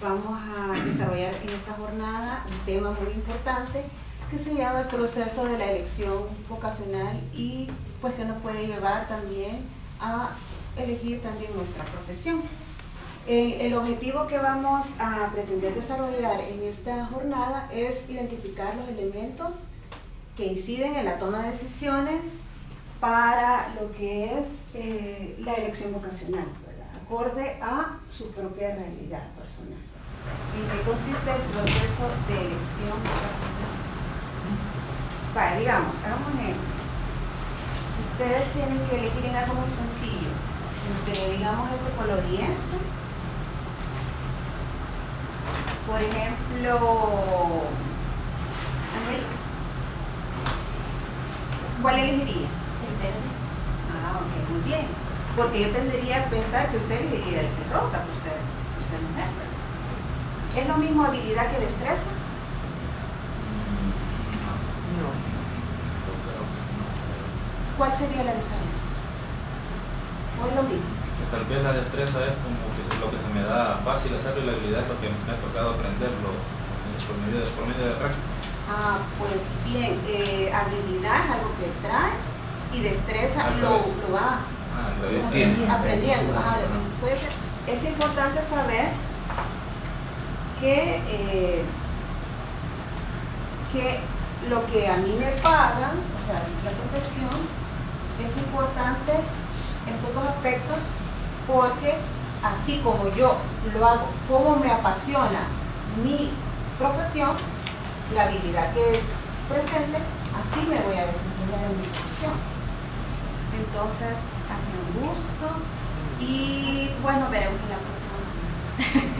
vamos a desarrollar en esta jornada un tema muy importante que se llama el proceso de la elección vocacional y pues que nos puede llevar también a elegir también nuestra profesión. El objetivo que vamos a pretender desarrollar en esta jornada es identificar los elementos que inciden en la toma de decisiones para lo que es eh, la elección vocacional acorde a su propia realidad personal. ¿En qué consiste el proceso de elección vocacional? Vale, digamos, hagamos un ejemplo. Si ustedes tienen que elegir en algo muy sencillo, entre digamos este color y este, por ejemplo, ¿cuál elegiría? El verde. Ah, ok, muy bien. Porque yo tendría a pensar que usted elegiría el de rosa por ser, por ser mujer. ¿Es lo mismo habilidad que destreza? No. ¿Cuál sería la diferencia? ¿O es lo mismo? Que tal vez la destreza es como que es lo que se me da fácil hacerlo y la habilidad es lo que me ha tocado aprenderlo por medio de, por medio de práctica. Ah, pues bien, eh, habilidad es algo que trae y destreza lo, lo va. Aprendiendo. es importante saber que, eh, que lo que a mí me pagan, o sea, la profesión, es importante estos dos aspectos porque así como yo lo hago, como me apasiona mi profesión, la habilidad que presente, así me voy a desempeñar en mi profesión. Entonces, hace un gusto y bueno, veremos en la próxima.